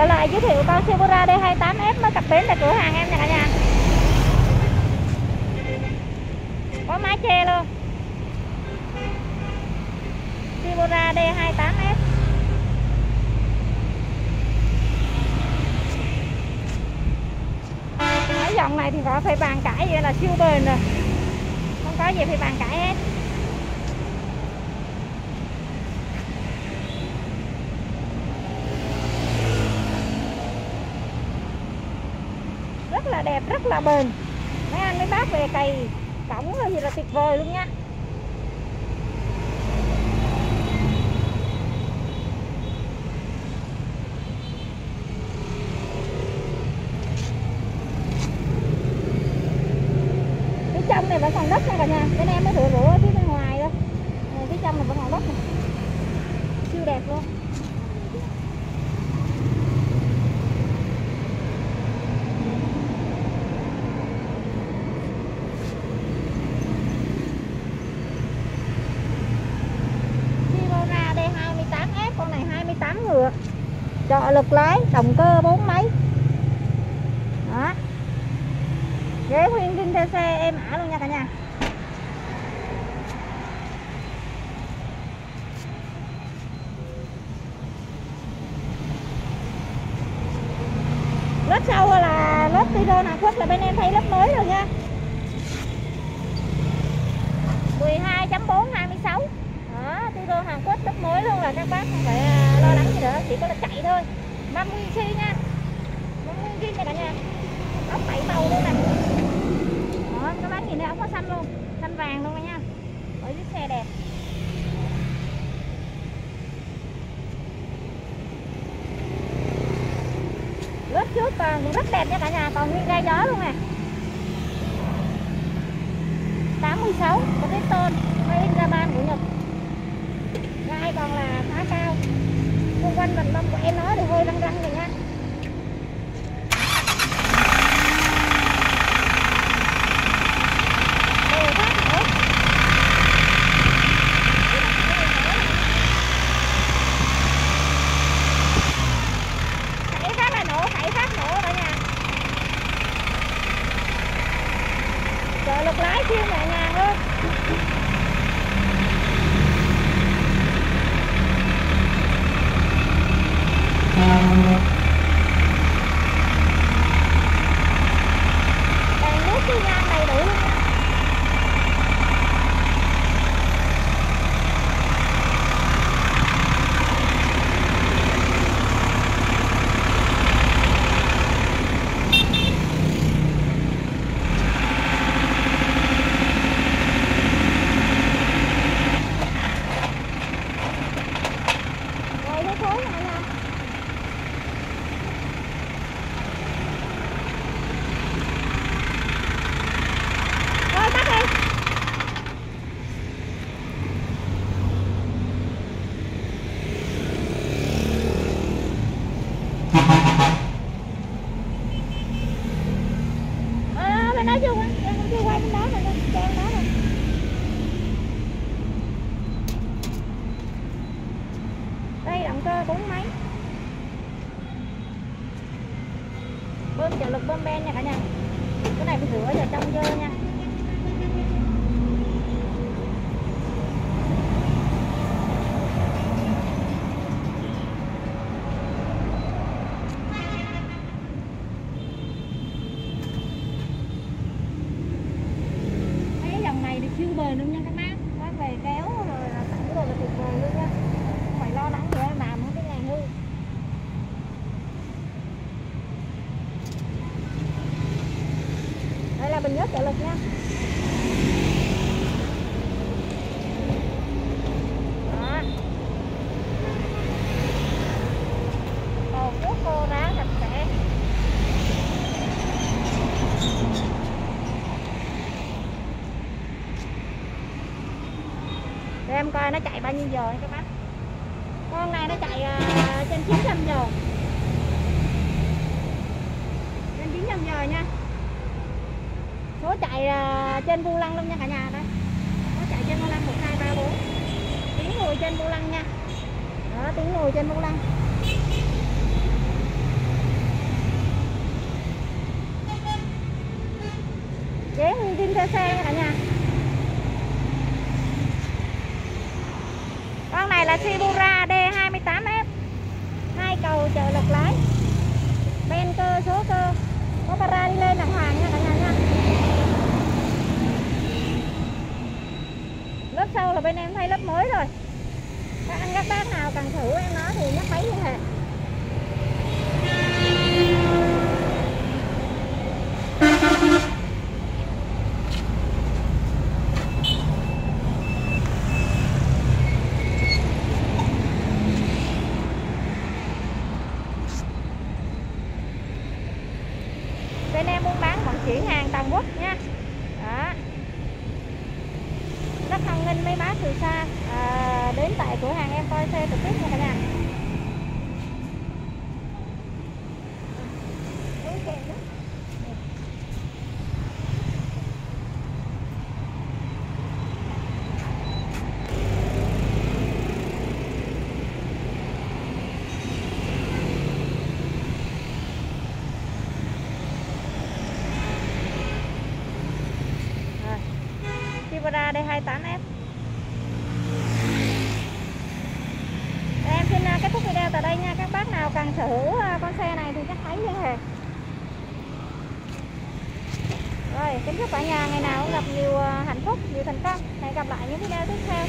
trở lại giới thiệu con Silvera D28F mới cập bến tại cửa hàng em nha cả nhà. Có mái che luôn. Silvera D28F Nói dòng này thì có phải bàn cãi vậy là siêu bền rồi. Không có gì phải bàn cãi hết rất là bền. Mấy anh, mấy bác về cày cổng thì gì là tuyệt vời luôn nha. Phía trong này vẫn còn đất nha cả nhà. Bên em mới rửa rửa phía bên ngoài thôi. Ờ, phía trong này vẫn còn đất này. siêu đẹp luôn Silvera D28F con này 28 ngựa. Trợ lực lái, động cơ bốn máy đó. Ghế nguyên zin theo xe em ả luôn nha cả nhà. Lớp sau là lớp tiro nào khuất là bên em thay lớp mới rồi nha. 12.4 26 đó tiro Hàn Quốc lớp mới luôn là các bác không phải à, lo lắng gì nữa chỉ có là chạy thôi. 50 xi nha. 50 zin nha cả nhà. Ốc bảy màu luôn nè. Đó các bác nhìn thấy ốc có xanh luôn. Xanh vàng luôn nha. Ở chiếc xe đẹp. Lớp trước còn cũng rất đẹp nha cả nhà, còn nguyên gai gió luôn nè. 86 có cái tôn made in Japan của Nhật. Gai còn là khá cao quanh vành mông của em nói thì hơi răng răng rồi nha Đồ khác nữa. Thảy phát là nổ, thảy phát nổ cả nhà trợ lực lái siêu nhẹ nhàng luôn đèn nước xi nhan đầy đủ luôn nha rồi thế thối này nha rồi tắt đi Ờ, bên đó chưa qua, em chưa qua bên đó rồi, trang đó rồi. Đây động cơ bốn máy. Bơm trợ lực bơm ben nha cả nhà. Cái này phải rửa vào trong vô nha. để em coi nó chạy bao nhiêu giờ nha các bác. Con này nó chạy uh, trên 900 giờ. Trên 900 giờ nha. Số chạy à, trên vô lăng luôn nha cả nhà đây nó chạy trên vô lăng 1, 2, 3, 4 tiếng ngồi trên vô lăng nha. Đó tiếng ngồi trên vô lăng. Ghế nguyên kim theo xe nha cả nhà. Này là Shibura D28F hai cầu trợ lực lái. Ben cơ, số cơ. Có para đi lên đàng hoàng nha cả nhà nha. Lớp sau là bên em thay lớp mới rồi. Các anh các bác nào cần thử em nói thì nhắc máy liên hệ bên em buôn bán vận chuyển hàng toàn quốc nha đó rất hoan nghênh mấy bác từ xa à, đến tại cửa hàng em coi xe trực tiếp nha cả nhà Đúng kèm Kibara D28F Em xin à, kết thúc video tại đây nha Các bác nào cần sở hữu à, con xe này thì chắc thấy liên hệ Rồi, kính chúc cả nhà ngày nào cũng gặp nhiều à, hạnh phúc, nhiều thành công. Hẹn gặp lại những video tiếp theo.